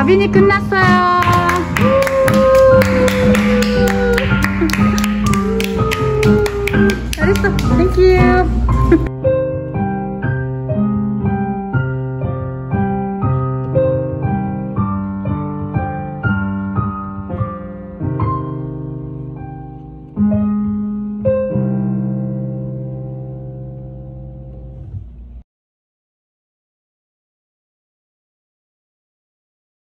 다빈이 끝났어요. 잘했어. 땡큐.